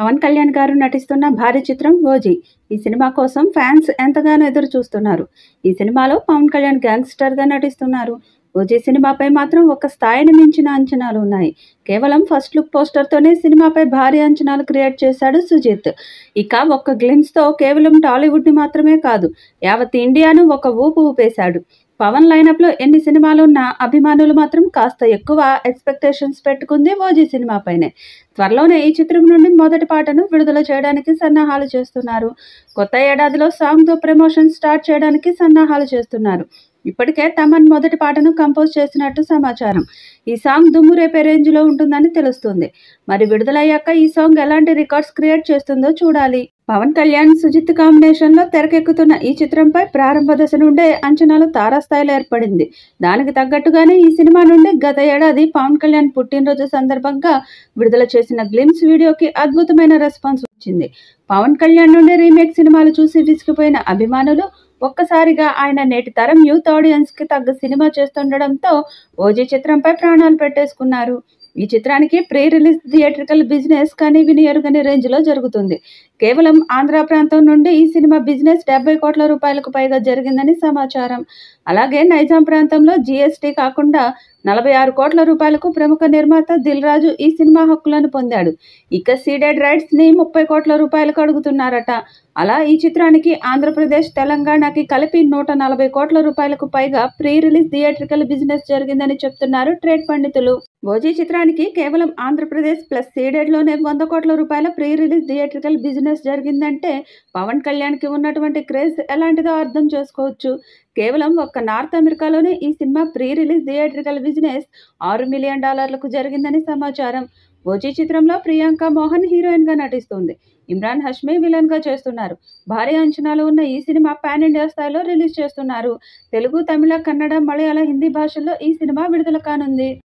పవన్ కళ్యాణ్ గారు నటిస్తున్న భారీ చిత్రం ఓజీ. ఈ సినిమా కోసం ఫ్యాన్స్ ఎంతగానో ఎదురు చూస్తున్నారు ఈ సినిమాలో పవన్ కళ్యాణ్ గ్యాంగ్స్టర్గా నటిస్తున్నారు. ఓజీ సినిమాపై మాత్రం ఒక స్థాయిని మించిన అంచనాలు ఉన్నాయి. కేవలం ఫస్ట్ లుక్ పోస్టర్తోనే సినిమాపై భారీ అంచనాలు క్రియేట్ చేశాడు సుజిత్. ఇక ఒక్క గ్లిమ్స్తో కేవలం టాలీవుడ్ని మాత్రమే కాదు యావత్ ఇండియాను ఒక ఊపు ఊపేశాడు. పవన్ లైనప్లో ఎన్ని సినిమాలు ఉన్నా అభిమానులు మాత్రం కాస్త ఎక్కువ ఎక్స్పెక్టేషన్స్ పెట్టుకుంది ఓజీ సినిమాపైనే. త్వరలోనే ఈ చిత్రం నుండి మొదటి పాటను విడుదల చేయడానికి సన్నాహాలు చేస్తున్నారు. కొత్త ఏడాదిలో సాంగ్తో ప్రమోషన్ స్టార్ట్ చేయడానికి సన్నాహాలు చేస్తున్నారు. ఇప్పటికే తమన్ మొదటి పాటను కంపోజ్ చేసినట్టు సమాచారం. ఈ సాంగ్ దుమ్ము రేపే రేంజ్లో ఉంటుందని తెలుస్తుంది. మరి విడుదలయ్యాక ఈ సాంగ్ ఎలాంటి రికార్డ్స్ క్రియేట్ చేస్తుందో చూడాలి. పవన్ కళ్యాణ్ సుజిత్ కాంబినేషన్లో తెరకెక్కుతున్న ఈ చిత్రంపై ప్రారంభ దశ నుండే అంచనాలు తారాస్థాయిలో ఏర్పడింది. దానికి తగ్గట్టుగానే ఈ సినిమా నుండి గత ఏడాది పవన్ కళ్యాణ్ పుట్టినరోజు సందర్భంగా విడుదల చేసిన గ్లిమ్స్ వీడియోకి అద్భుతమైన రెస్పాన్స్ వచ్చింది. పవన్ కళ్యాణ్ నుండి రీమేక్ సినిమాలు చూసి విసిగిపోయిన అభిమానులు ఒక్కసారిగా ఆయన నేటి తరం యూత్ ఆడియన్స్కి తగ్గ సినిమా చేస్తుండడంతో ఓజీ చిత్రంపై ప్రాణాలు పెట్టేసుకున్నారు. ఈ చిత్రానికి ప్రీ రిలీజ్ థియేట్రికల్ బిజినెస్ కానీ వినియరుగని రేంజ్లో జరుగుతుంది. కేవలం ఆంధ్ర ప్రాంతం నుండి ఈ సినిమా బిజినెస్ డెబ్బై కోట్ల రూపాయలకు పైగా జరిగిందని సమాచారం. అలాగే నైజాం ప్రాంతంలో జీఎస్టీ కాకుండా నలభై ఆరు కోట్ల రూపాయలకు ప్రముఖ నిర్మాత దిల్ రాజు ఈ సినిమా హక్కులను పొందాడు. ఇక సీడెడ్ రైట్స్ని ముప్పై కోట్ల రూపాయలకు అడుగుతున్నారట. అలా ఈ చిత్రానికి ఆంధ్రప్రదేశ్ తెలంగాణకి కలిపి నూట నలభై కోట్ల రూపాయలకు పైగా ప్రీ రిలీజ్ థియేట్రికల్ బిజినెస్ జరిగిందని చెప్తున్నారు ట్రేడ్ పండితులు. భోజీ చిత్రానికి కేవలం ఆంధ్రప్రదేశ్ ప్లస్ సీడెడ్లోనే వంద కోట్ల రూపాయల ప్రీ రిలీజ్ థియేట్రికల్ బిజినెస్ జరిగిందంటే పవన్ కళ్యాణ్కి ఉన్నటువంటి క్రేజ్ ఎలాంటిదో అర్థం చేసుకోవచ్చు. కేవలం ఒక్క నార్త్ అమెరికాలోనే ఈ cinema pre release theatrical business ఆరు మిలియన్ డాలర్లకు జరిగిందని సమాచారం. ఓజీ చిత్రంలో ప్రియాంక మోహన్ హీరోయిన్గా నటిస్తుంది. ఇమ్రాన్ హష్మీ విలన్గా చేస్తున్నారు. భారీ అంచనాలు ఉన్న ఈ సినిమా పాన్ ఇండియా స్థాయిలో రిలీజ్ చేస్తున్నారు. తెలుగు తమిళ కన్నడ మలయాళ హిందీ భాషల్లో ఈ సినిమా విడుదల కానుంది.